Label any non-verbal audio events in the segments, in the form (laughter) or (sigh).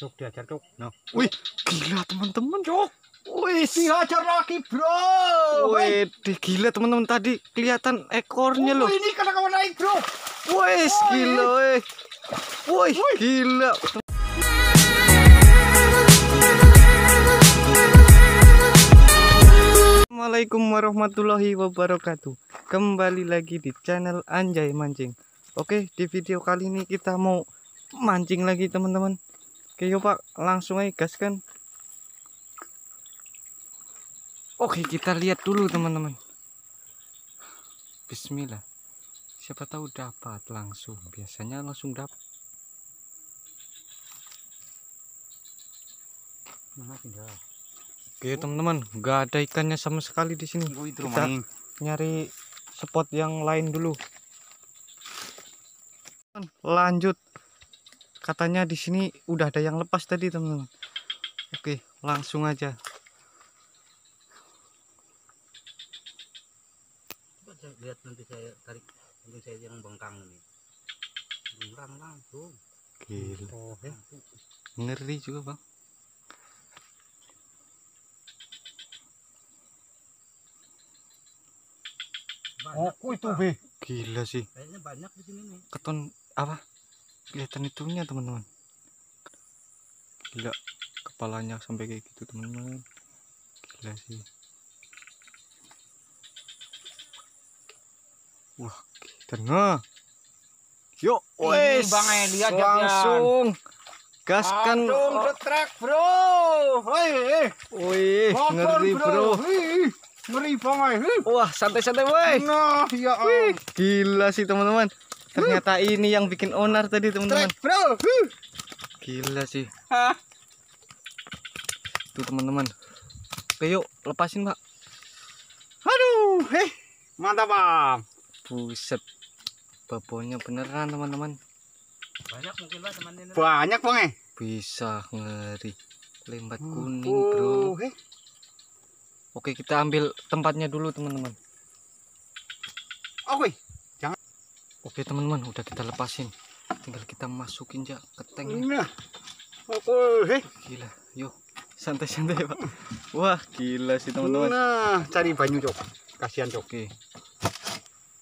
Cuk, diajar cuk. Nah, wih, gila teman-teman. Cuk, Wih, dihajar lagi bro. wih, gila teman-teman tadi kelihatan ekornya loh. Oh, ini kena kawan naik bro. Wih, gila, wih. Wih, gila. Assalamualaikum warahmatullahi wabarakatuh. Kembali lagi di channel Anjay Mancing. Oke, di video kali ini kita mau mancing lagi teman-teman. Oke, yuk Pak, langsung aja gas kan. Oke, kita lihat dulu teman-teman. Bismillah. Siapa tahu dapat langsung. Biasanya langsung dapat. Oke, teman-teman, nggak ada ikannya sama sekali di sini. Oh, Kita- nyari spot yang lain dulu. Lanjut. Katanya di sini udah ada yang lepas tadi, teman-teman. Oke, langsung aja. Coba saya lihat nanti saya tarik nanti saya yang bengkang ini. Bengkang langsung. Gila. Oh, eh. Ngeri juga, Bang. Oh, itu be. Gila sih. Kayaknya banyak di sini nih. Keton apa? Kelihatan itunya, teman-teman. Gila. Kepalanya sampai kayak gitu, teman-teman. Gila sih. Wah, tengah. Yuk, wes. Bang Eli aja, Pian. langsung gaskan. Langsung setrek bro. Hei, eh. Wih, ngeri, Bro. Hei, ngeri banget. Wah, santai-santai, woi. Nah, ya. Gila sih, teman-teman. Ternyata ini yang bikin onar tadi, teman-teman. Bro. Hei. Gila sih. Hah. Tuh, teman-teman. Oke, yuk, lepasin, Pak. Aduh, heh. Mantap, Bang. Buset. Babonya beneran, teman-teman. Banyak mungkin Pak teman ini. Banyak, Bang eh. Bisa ngeri. Lembat kuning, Oh, Bro. heh. Oke, kita ambil tempatnya dulu, teman-teman. Oke. Oke, teman-teman, udah kita lepasin. Tinggal kita masukin ya ke tanknya. Nah. Oke. Gila, yuk. Santai-santai, Pak. Wah, gila sih, teman-teman. Nah, cari banyu, Cok. Kasihan, Cok. Oke.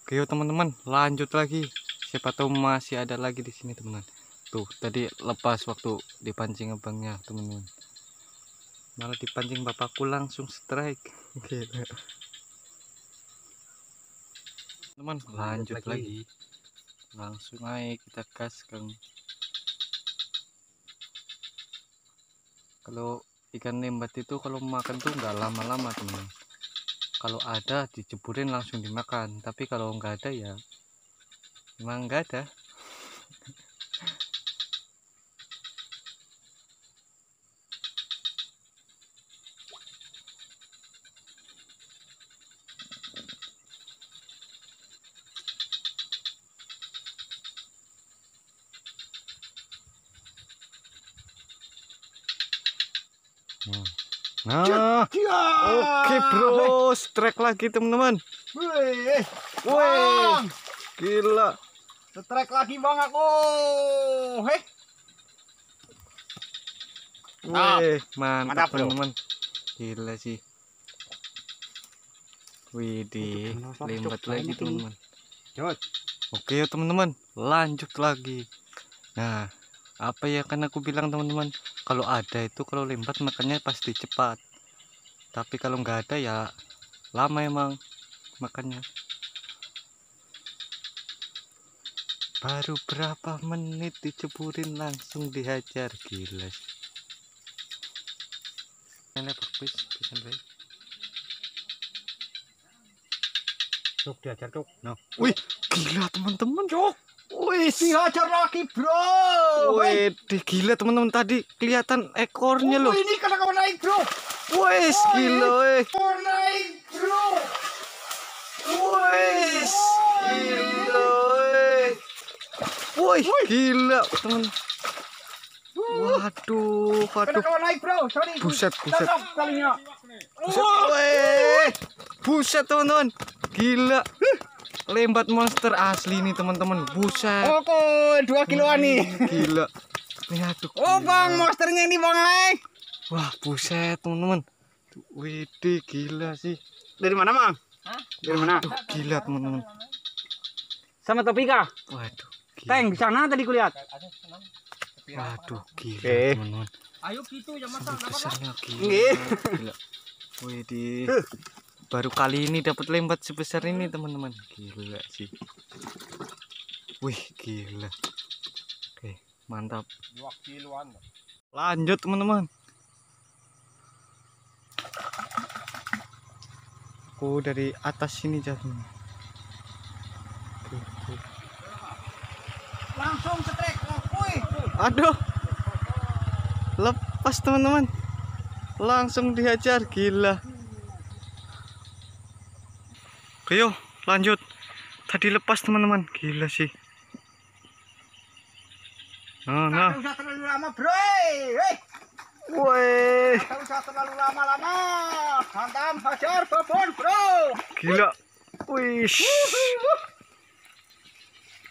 Oke, yuk teman-teman, lanjut lagi. Siapa tahu masih ada lagi di sini, teman-teman. Tuh, tadi lepas waktu dipancing abangnya, teman-teman. Malah dipancing bapakku langsung strike. (laughs) Gila. Teman, lanjut lagi. lagi. Langsung aja kita gaskan. Kalau ikan lembat itu kalau makan tuh nggak lama-lama, teman kalau ada diceburin langsung dimakan tapi kalau nggak ada ya emang nggak ada nah oke bro strike lagi teman-teman Wih, gila Setrek lagi bang aku. Heh. Wih, mantap teman-teman. Gila sih. Widih, Cok? lagi teman-teman. Oke ya teman-teman, lanjut lagi. Nah, apa ya kan aku bilang teman-teman, kalau ada itu kalau lembat makannya pasti cepat. Tapi kalau nggak ada ya lama emang makannya. Baru berapa menit diceburin langsung dihajar gila. Ini please, bisa. Cuk diajar cuk. Nah, wih, gila teman-teman, Cok. Wih, Dihajar lagi bro. Wih, gila teman-teman tadi kelihatan ekornya loh. Oh, ini kena kawan naik bro. Wih, gila, wih. Naik bro. Wih, gila, wih. Wih, gila, teman. Waduh, Kena waduh. kawan naik bro. Sorry. Buset, buset. Kalinya. Buset, wih. Buset, teman-teman. Gila. Lembat monster asli nih, teman-teman. Buset. Oke, dua kiloan nih. Gila. nih aduh Oh gila. bang, monsternya ini bang eh. wah buset teman-teman Widih gila sih Dari mana bang? Dari mana? Aduh gila teman-teman Sama topika. waduh gila. Teng di sana tadi kulihat. waduh gila teman-teman Ayo gitu yang sebesarnya gila Nggih. gila Widih baru kali ini dapat lembat sebesar ini teman-teman. Gila sih. Wih gila. Oke mantap. Lanjut teman-teman. Aku dari atas sini jatuh. Langsung setrek. Aduh. Lepas teman-teman. Langsung dihajar gila oke yuk lanjut tadi lepas teman-teman gila sih nah nah usah terlalu lama, bro. Hei, woi tak usah terlalu lama-lama. Hantam hajar babon, bro. Gila. Wih.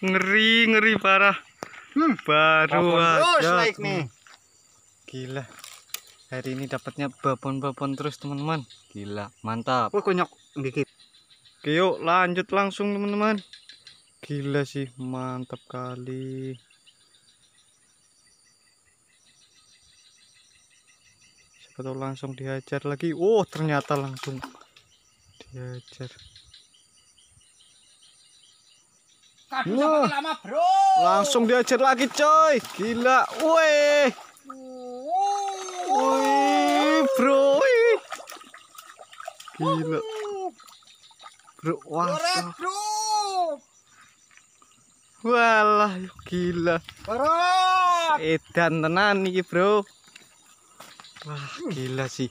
Ngeri, ngeri parah. Hmm. Baru Babon aja. naik nih. Gila. Hari ini dapatnya babon-babon terus, teman-teman. Gila, mantap. Oh, konyok dikit. Oke, yuk lanjut langsung, teman-teman. Gila sih, mantap kali. Siapa tahu langsung dihajar lagi. Oh, ternyata langsung dihajar. Wah. lama, bro. Langsung diajar lagi coy Gila Wih Wih bro wih. Gila Bro Wah Korek, bro. Walah Gila Korek. Edan tenan nih bro Wah gila sih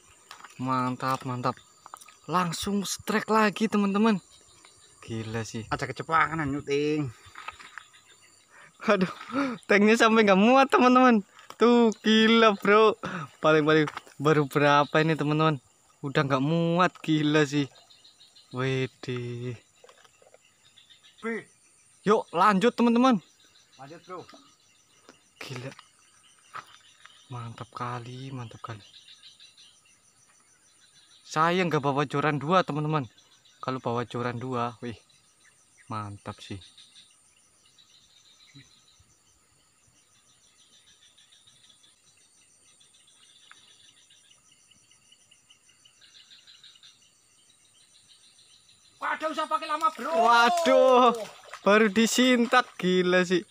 Mantap mantap Langsung strike lagi teman-teman Gila sih Ada kecepakan nyuting. Aduh, tanknya sampai nggak muat teman-teman. Tuh gila bro. Paling-paling baru berapa ini teman-teman? Udah nggak muat gila sih. Wede. Yuk lanjut teman-teman. Lanjut, bro. Gila. Mantap kali, mantap kali. Saya nggak bawa joran dua teman-teman. Kalau bawa joran dua, wih, mantap sih. Waduh, usah pakai lama, bro. Waduh, baru disintak gila sih.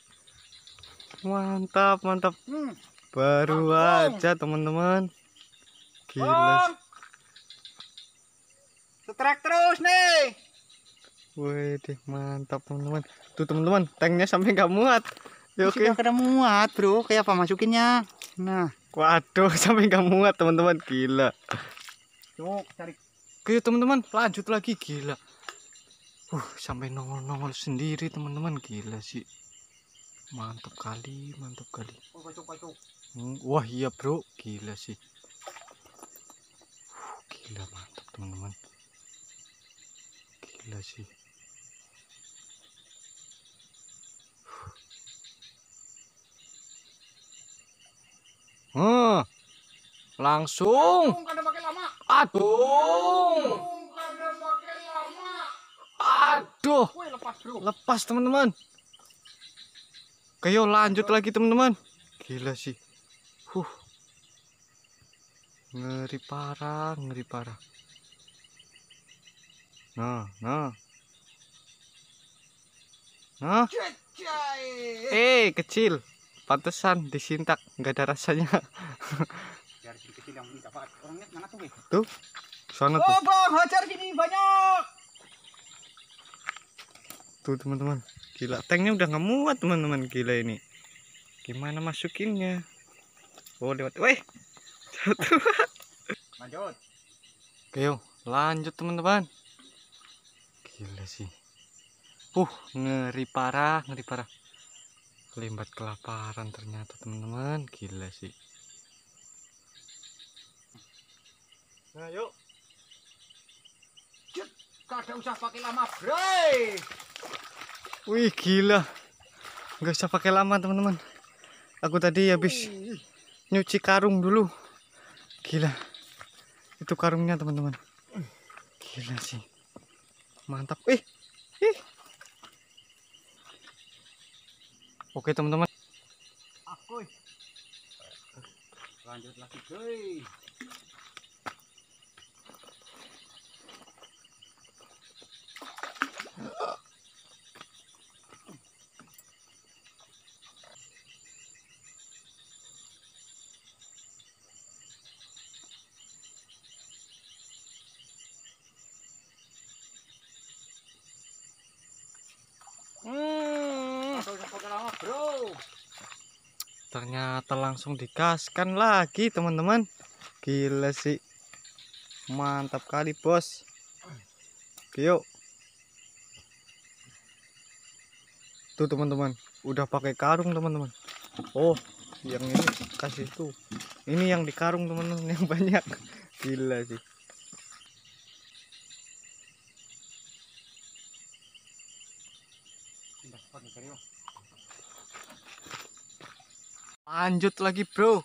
Mantap, mantap. Hmm. Baru aja teman-teman. Gila. Setrek terus nih. Wih, mantap teman-teman. Tuh teman-teman, tanknya sampai nggak muat. Ya oke. Sudah kena muat, bro. Kayak apa masukinnya? Nah, Waduh, (laughs) sampai nggak muat teman-teman. Gila. yuk cari. Oke teman-teman, lanjut lagi gila. Uh, sampai nongol-nongol sendiri teman-teman. Gila sih. Mantap kali, mantap kali. Hmm, Wah iya bro, gila sih. Uh, Gila mantap teman-teman. Gila sih. Hmm, langsung. Aduh, Tung, kada pakai lama. Aduh. Wih, lepas, bro. Lepas teman-teman. Yuk lanjut lagi teman-teman. Gila sih. Huh. Ngeri parah, ngeri parah. Nah, nah. Nah, eh kecil. Pantesan disintak, nggak ada rasanya. (laughs) Biar kecil yang minta. Orangnya mana tuh? Tuh, sana tuh. Oh, bang, hajar sini banyak. Tuh teman-teman. Gila, tanknya udah nggak muat teman-teman. Gila ini. Gimana masukinnya? Oh, lewat. Weh. Jatuh. (laughs) Lanjut. Oke yuk lanjut teman-teman Gila sih Uh ngeri parah ngeri parah Kelimbat kelaparan ternyata teman-teman Gila sih Nah yuk Kada usah pakai lama, bro. Wih gila. Nggak usah pakai lama teman-teman. Aku tadi habis nyuci karung dulu. Gila. Itu karungnya teman-teman. Gila sih. Mantap. Ih ih. Oke teman-teman. Aku. Lanjut lagi, cuy. Hmm, Atau udah pakai lama, bro. Ternyata langsung digaskan lagi teman-teman. Gila sih. Mantap kali bos. Yuk. Tuh teman-teman. Udah pakai karung teman-teman. Oh yang ini kasih tuh. Ini yang di karung teman-teman (laughs) yang banyak. Gila sih Udah pakai serius. Lanjut lagi bro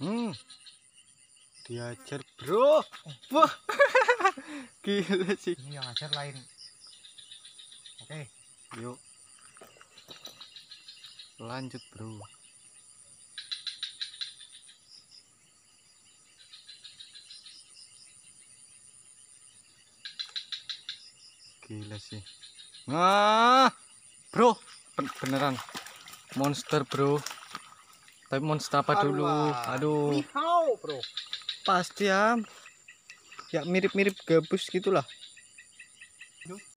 Hmm. Diajar, Bro. Wah. (laughs) Gila sih. Ini yang ajar lain. Oke. Yuk. Lanjut, Bro. Gila sih. Nah, Bro. Ben- beneran. Monster, Bro. Tapi monster apa dulu? Aduh. Nihau, bro. pasti ya. Ya mirip-mirip gabus gitulah.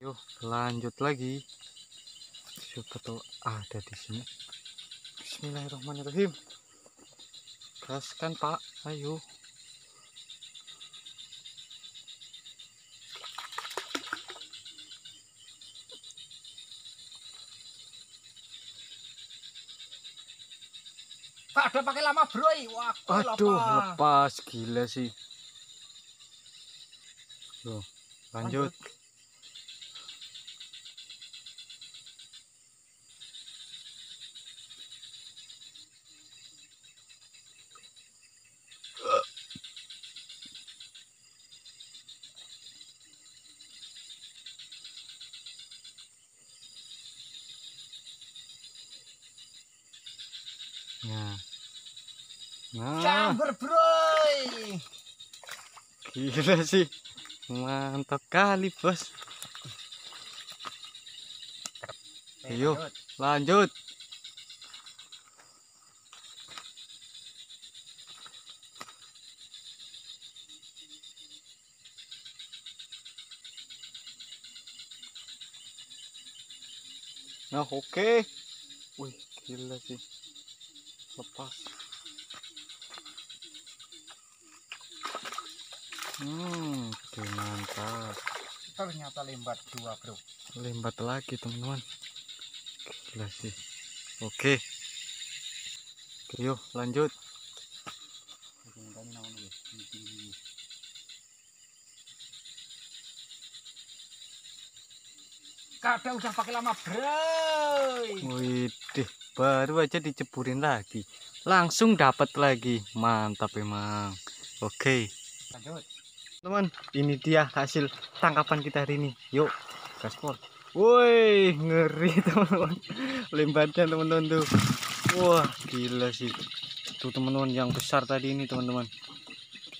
Yuk lanjut lagi. Siapa tahu ada di sini. Bismillahirrahmanirrahim. Gaskan pak. Ayo Pak, udah pakai lama, bro. Wah, aduh lepas. Gila sih. Loh, lanjut nah nah bro. Gila sih. Mantap kali, Bos. Ayo. Lanjut. Nah, oke. Wih, gila sih. Lepas. Hmm, oke, mantap. Ternyata lembat dua, bro. lembat lagi teman-teman gila sih oke oke yuk lanjut Kadang udah pakai lama, bro. wih baru aja diceburin lagi. Langsung dapat lagi. Mantap emang. Oke. Lanjut. teman ini dia hasil tangkapan kita hari ini. Yuk gaspol woi ngeri (laughs) teman-teman. Lembatnya teman-teman tuh. Wah gila sih. Tuh teman-teman yang besar tadi ini teman-teman.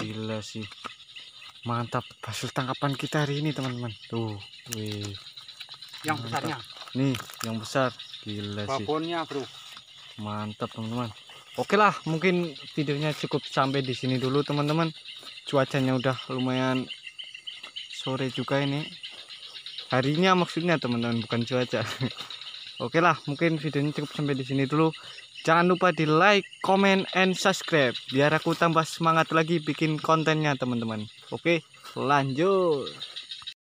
Gila sih. Mantap hasil tangkapan kita hari ini teman-teman. Tuh wih Yang Mantap. besarnya. nih yang besar. Gila sih. Babonnya, bro. mantap teman-teman. Oke lah mungkin videonya cukup sampai di sini dulu teman-teman. Cuacanya udah lumayan sore juga ini. Harinya maksudnya teman-teman bukan cuaca. (laughs) Oke lah mungkin videonya cukup sampai di sini dulu. Jangan lupa di like comment and subscribe. Biar aku tambah semangat lagi bikin kontennya teman-teman. Oke lanjut